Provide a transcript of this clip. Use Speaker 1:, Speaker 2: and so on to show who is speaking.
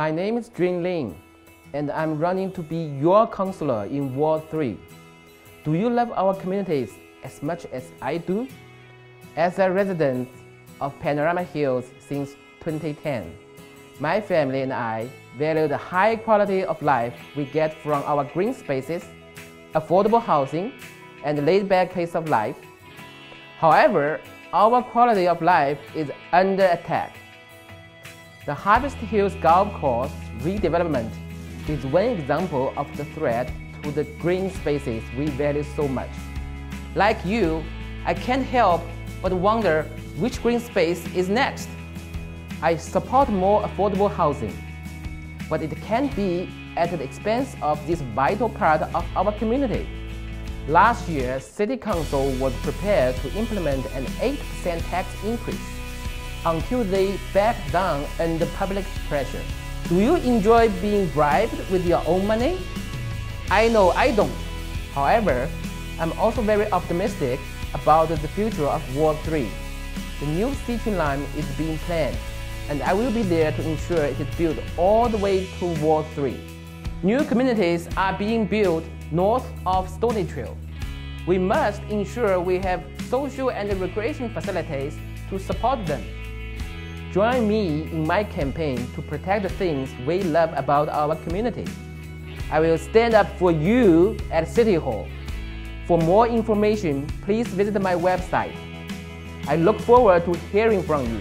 Speaker 1: My name is Jun Lin, and I'm running to be your councillor in Ward 3. Do you love our communities as much as I do? As a resident of Panorama Hills since 2010, my family and I value the high quality of life we get from our green spaces, affordable housing, and laid-back pace of life. However, our quality of life is under attack. The Harvest Hills Golf Course redevelopment is one example of the threat to the green spaces we value so much. Like you, I can't help but wonder which green space is next. I support more affordable housing, but it can't be at the expense of this vital part of our community. Last year, City Council was prepared to implement an 8% tax increase until they backed down under public pressure. Do you enjoy being bribed with your own money? I know I don't. However, I'm also very optimistic about the future of Ward 3. The new city line is being planned, and I will be there to ensure it is built all the way to Ward 3. New communities are being built north of Stony Trail. We must ensure we have social and recreation facilities to support them. Join me in my campaign to protect the things we love about our community. I will stand up for you at City Hall. For more information, please visit my website. I look forward to hearing from you.